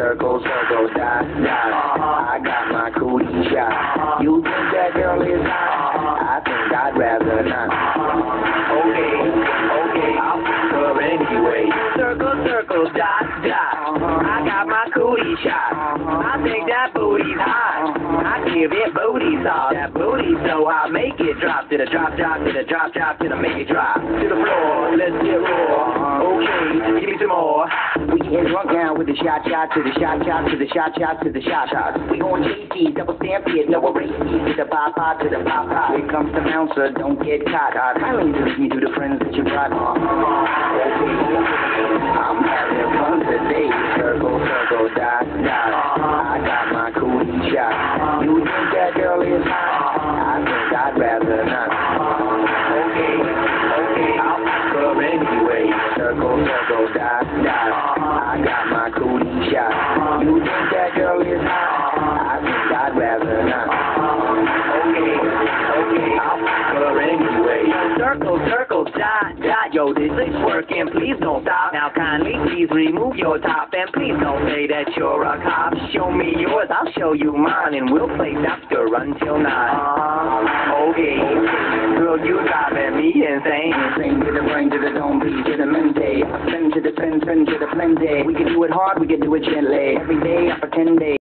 Circles, circles, dot, dot. I got my cootie shot. You think that girl is hot? I think I'd rather not. Okay, okay, I'll fuck her anyway. Circles, circles, dot, dot. I got my cootie shot. I think that booty's hot make it drop to the drop, drop to the drop, drop to the make it drop to the floor. Let's get raw. Okay, give me some more. We getting drunk now with the shot, shot to the shot, shot to the shot, shot to the shot, shot. We on JC, double stamp it, no erase to the pop, pop to the pop, pop. Here comes the bouncer, don't get caught. Uh, kindly introduce me to the friends that you brought. I'm having fun today. Circle, circle, dot, girl is hot? I think I'd rather not. Okay, okay, I'll ask her anyway. Circle, circle, dot, dot. I got my cootie shot. You think that girl is hot? I think I'd rather not. Okay, okay, I'll. Circle, circle, dot, dot. Yo, this is working. Please don't stop. Now, kindly, please remove your top. And please don't say that you're a cop. Show me yours, I'll show you mine. And we'll play doctor until nine. Uh, okay, girl, you driving me insane. Sing to the brain, to the dome, beat to the mente. Spin to the spin, spin to the plenty. We can do it hard, we can do it gently. Every day, I pretend day.